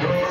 ٿو